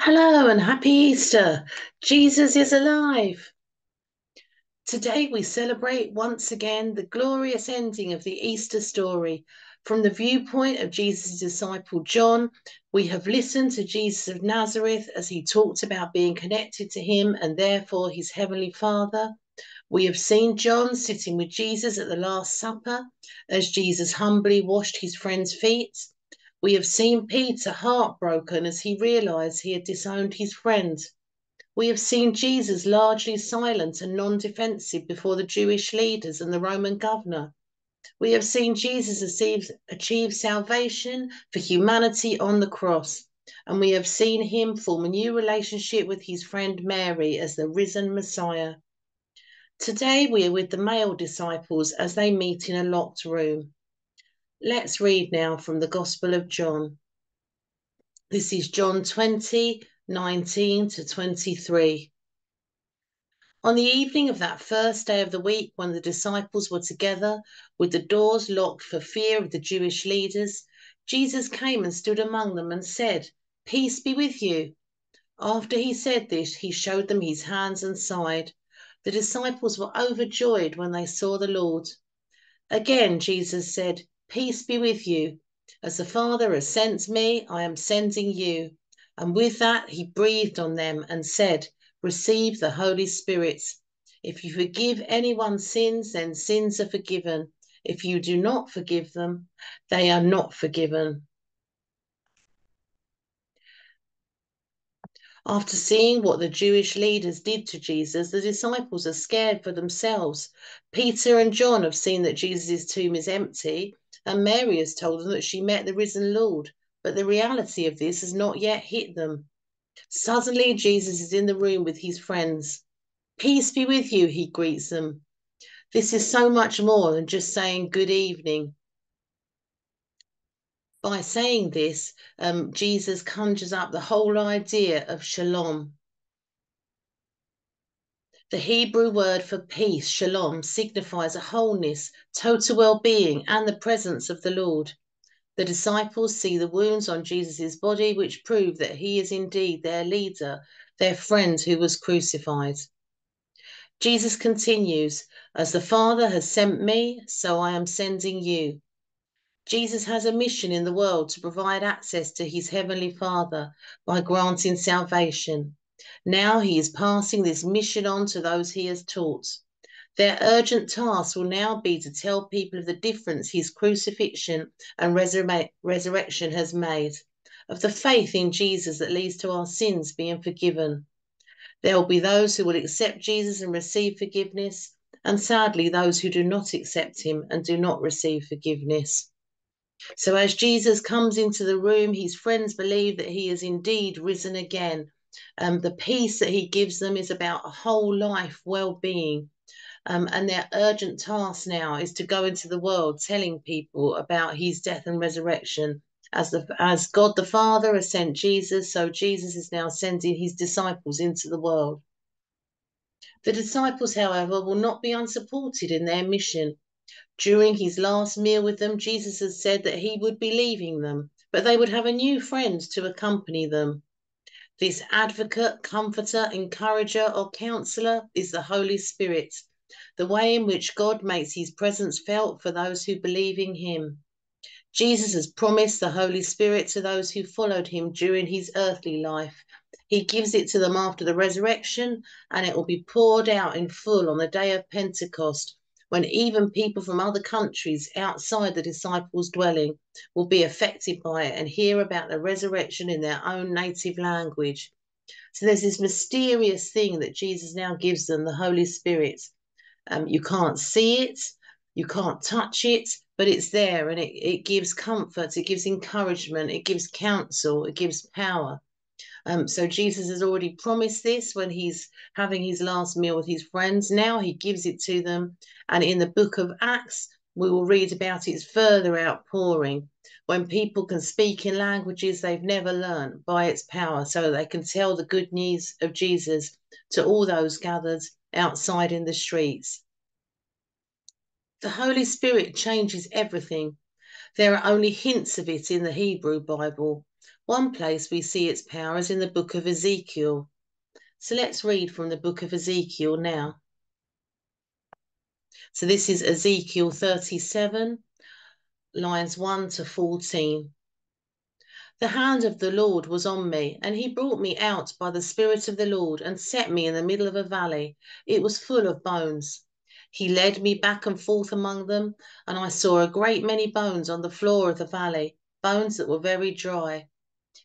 Hello and happy Easter. Jesus is alive. Today we celebrate once again the glorious ending of the Easter story. From the viewpoint of Jesus' disciple John, we have listened to Jesus of Nazareth as he talked about being connected to him and therefore his heavenly Father. We have seen John sitting with Jesus at the Last Supper as Jesus humbly washed his friend's feet. We have seen Peter heartbroken as he realized he had disowned his friend. We have seen Jesus largely silent and non defensive before the Jewish leaders and the Roman governor. We have seen Jesus achieve, achieve salvation for humanity on the cross. And we have seen him form a new relationship with his friend Mary as the risen Messiah. Today we are with the male disciples as they meet in a locked room. Let's read now from the Gospel of John. This is John 20, 19 to 23. On the evening of that first day of the week, when the disciples were together with the doors locked for fear of the Jewish leaders, Jesus came and stood among them and said, Peace be with you. After he said this, he showed them his hands and side. The disciples were overjoyed when they saw the Lord. Again, Jesus said, Peace be with you. As the Father has sent me, I am sending you. And with that, he breathed on them and said, Receive the Holy Spirit. If you forgive anyone's sins, then sins are forgiven. If you do not forgive them, they are not forgiven. After seeing what the Jewish leaders did to Jesus, the disciples are scared for themselves. Peter and John have seen that Jesus' tomb is empty and Mary has told them that she met the risen Lord, but the reality of this has not yet hit them. Suddenly, Jesus is in the room with his friends. Peace be with you, he greets them. This is so much more than just saying good evening. By saying this, um, Jesus conjures up the whole idea of shalom. The Hebrew word for peace, shalom, signifies a wholeness, total well being, and the presence of the Lord. The disciples see the wounds on Jesus' body, which prove that he is indeed their leader, their friend who was crucified. Jesus continues, As the Father has sent me, so I am sending you. Jesus has a mission in the world to provide access to his heavenly Father by granting salvation. Now he is passing this mission on to those he has taught. Their urgent task will now be to tell people of the difference his crucifixion and resur- resurrection has made, of the faith in Jesus that leads to our sins being forgiven. There will be those who will accept Jesus and receive forgiveness, and sadly, those who do not accept him and do not receive forgiveness. So, as Jesus comes into the room, his friends believe that he is indeed risen again um, the peace that he gives them is about a whole life well being. Um, and their urgent task now is to go into the world telling people about his death and resurrection. As, the, as God the Father has sent Jesus, so Jesus is now sending his disciples into the world. The disciples, however, will not be unsupported in their mission. During his last meal with them, Jesus has said that he would be leaving them, but they would have a new friend to accompany them. This advocate, comforter, encourager, or counselor is the Holy Spirit, the way in which God makes his presence felt for those who believe in him. Jesus has promised the Holy Spirit to those who followed him during his earthly life. He gives it to them after the resurrection, and it will be poured out in full on the day of Pentecost when even people from other countries outside the disciples' dwelling will be affected by it and hear about the resurrection in their own native language. So there's this mysterious thing that Jesus now gives them, the Holy Spirit. Um, you can't see it, you can't touch it, but it's there and it, it gives comfort, it gives encouragement, it gives counsel, it gives power. Um, so Jesus has already promised this when he's having his last meal with his friends. Now he gives it to them. And in the book of Acts, we will read about its further outpouring when people can speak in languages they've never learned by its power so they can tell the good news of Jesus to all those gathered outside in the streets. The Holy Spirit changes everything. There are only hints of it in the Hebrew Bible. One place we see its power is in the book of Ezekiel. So let's read from the book of Ezekiel now. So this is Ezekiel 37, lines 1 to 14. The hand of the Lord was on me, and he brought me out by the Spirit of the Lord and set me in the middle of a valley. It was full of bones. He led me back and forth among them, and I saw a great many bones on the floor of the valley, bones that were very dry.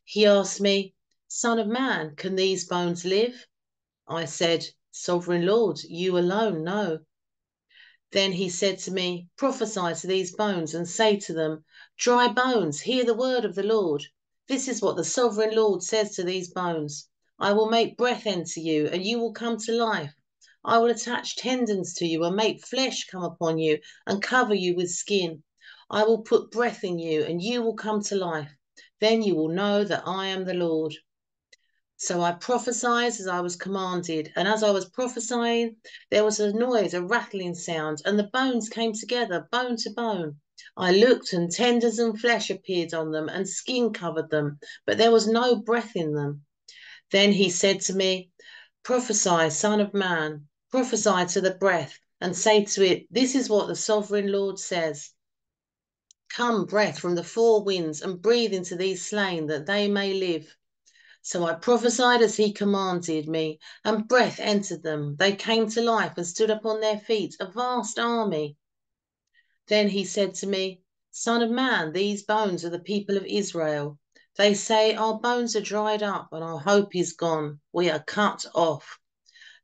He asked me, Son of man, can these bones live? I said, Sovereign Lord, you alone know. Then he said to me, Prophesy to these bones and say to them, Dry bones, hear the word of the Lord. This is what the sovereign Lord says to these bones I will make breath enter you, and you will come to life. I will attach tendons to you and make flesh come upon you and cover you with skin. I will put breath in you, and you will come to life. Then you will know that I am the Lord. So I prophesied as I was commanded, and as I was prophesying, there was a noise, a rattling sound, and the bones came together, bone to bone. I looked, and tendons and flesh appeared on them, and skin covered them, but there was no breath in them. Then he said to me, Prophesy, Son of Man, prophesy to the breath, and say to it, This is what the sovereign Lord says. Come, breath from the four winds, and breathe into these slain, that they may live. So I prophesied as he commanded me, and breath entered them. They came to life and stood up on their feet, a vast army. Then he said to me, Son of man, these bones are the people of Israel. They say, Our bones are dried up and our hope is gone. We are cut off.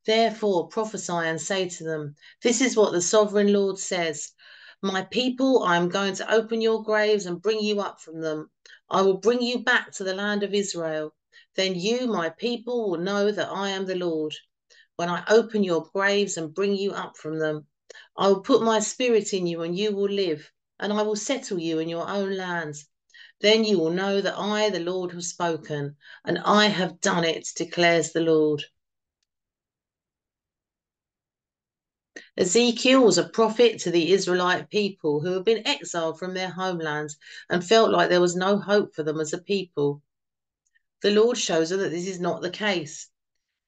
Therefore prophesy and say to them, This is what the sovereign Lord says. My people, I am going to open your graves and bring you up from them. I will bring you back to the land of Israel. Then you, my people, will know that I am the Lord. When I open your graves and bring you up from them, I will put my spirit in you and you will live, and I will settle you in your own lands. Then you will know that I, the Lord, have spoken, and I have done it, declares the Lord. Ezekiel was a prophet to the Israelite people who had been exiled from their homelands and felt like there was no hope for them as a people. The Lord shows her that this is not the case.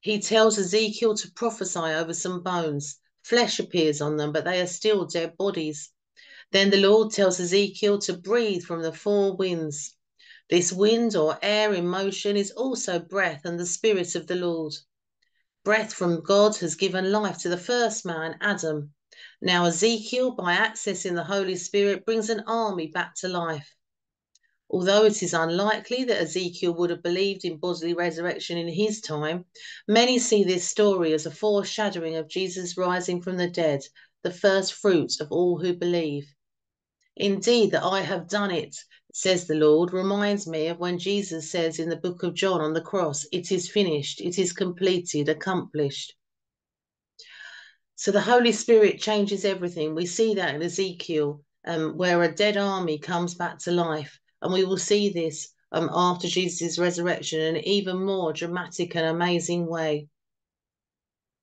He tells Ezekiel to prophesy over some bones Flesh appears on them, but they are still dead bodies. Then the Lord tells Ezekiel to breathe from the four winds. This wind or air in motion is also breath and the Spirit of the Lord. Breath from God has given life to the first man, Adam. Now, Ezekiel, by accessing the Holy Spirit, brings an army back to life. Although it is unlikely that Ezekiel would have believed in bodily resurrection in his time, many see this story as a foreshadowing of Jesus rising from the dead, the first fruits of all who believe. Indeed, that I have done it, says the Lord, reminds me of when Jesus says in the book of John on the cross, It is finished, it is completed, accomplished. So the Holy Spirit changes everything. We see that in Ezekiel, um, where a dead army comes back to life. And we will see this um, after Jesus' resurrection in an even more dramatic and amazing way.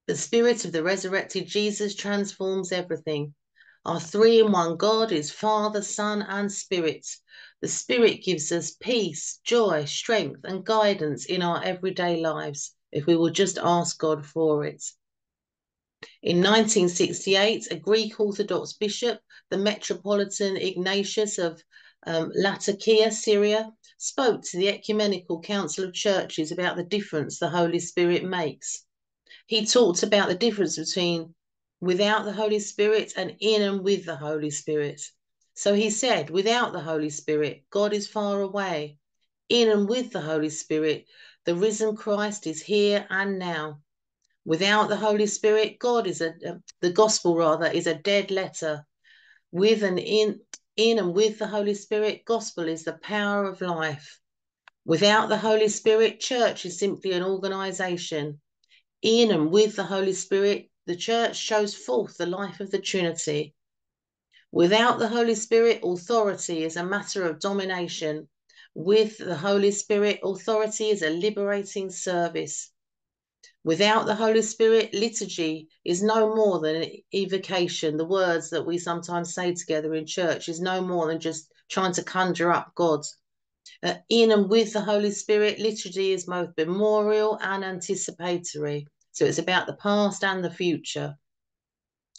The spirit of the resurrected Jesus transforms everything. Our three in one God is Father, Son, and Spirit. The Spirit gives us peace, joy, strength, and guidance in our everyday lives if we will just ask God for it. In 1968, a Greek Orthodox bishop, the Metropolitan Ignatius of um, Latakia, Syria, spoke to the Ecumenical Council of Churches about the difference the Holy Spirit makes. He talked about the difference between without the Holy Spirit and in and with the Holy Spirit. So he said, without the Holy Spirit, God is far away. In and with the Holy Spirit, the risen Christ is here and now. Without the Holy Spirit, God is a, the gospel rather is a dead letter. With and in in and with the Holy Spirit, gospel is the power of life. Without the Holy Spirit, church is simply an organization. In and with the Holy Spirit, the church shows forth the life of the Trinity. Without the Holy Spirit, authority is a matter of domination. With the Holy Spirit, authority is a liberating service. Without the Holy Spirit, liturgy is no more than evocation. The words that we sometimes say together in church is no more than just trying to conjure up God. Uh, in and with the Holy Spirit, liturgy is both memorial and anticipatory. So it's about the past and the future.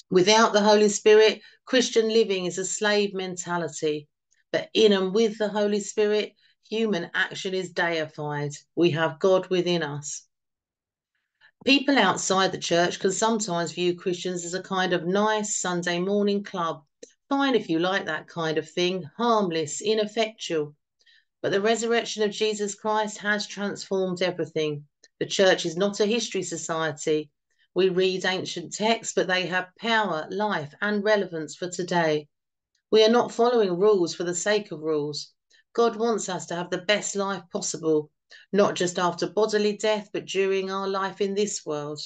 Without the Holy Spirit, Christian living is a slave mentality. But in and with the Holy Spirit, human action is deified. We have God within us. People outside the church can sometimes view Christians as a kind of nice Sunday morning club. Fine if you like that kind of thing, harmless, ineffectual. But the resurrection of Jesus Christ has transformed everything. The church is not a history society. We read ancient texts, but they have power, life, and relevance for today. We are not following rules for the sake of rules. God wants us to have the best life possible, not just after bodily death, but during our life in this world.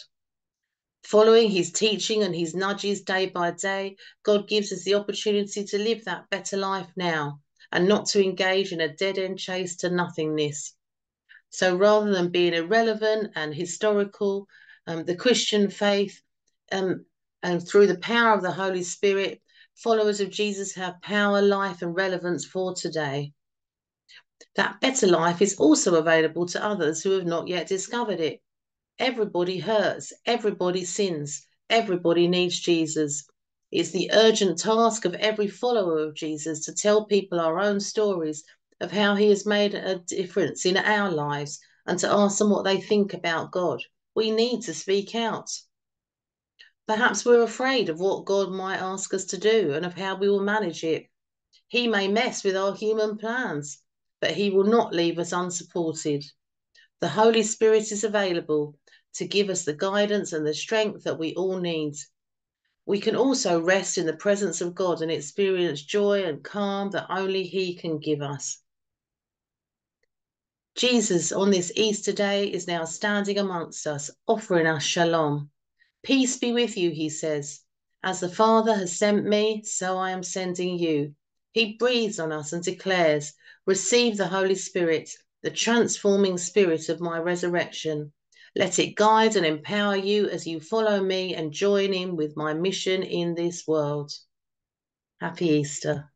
Following his teaching and his nudges day by day, God gives us the opportunity to live that better life now and not to engage in a dead end chase to nothingness. So rather than being irrelevant and historical, um, the Christian faith um, and through the power of the Holy Spirit, followers of Jesus have power, life, and relevance for today. That better life is also available to others who have not yet discovered it. Everybody hurts, everybody sins, everybody needs Jesus. It's the urgent task of every follower of Jesus to tell people our own stories of how he has made a difference in our lives and to ask them what they think about God. We need to speak out. Perhaps we're afraid of what God might ask us to do and of how we will manage it. He may mess with our human plans, but he will not leave us unsupported. The Holy Spirit is available to give us the guidance and the strength that we all need we can also rest in the presence of God and experience joy and calm that only He can give us. Jesus, on this Easter day, is now standing amongst us, offering us shalom. Peace be with you, he says. As the Father has sent me, so I am sending you. He breathes on us and declares, Receive the Holy Spirit, the transforming spirit of my resurrection. Let it guide and empower you as you follow me and join in with my mission in this world. Happy Easter.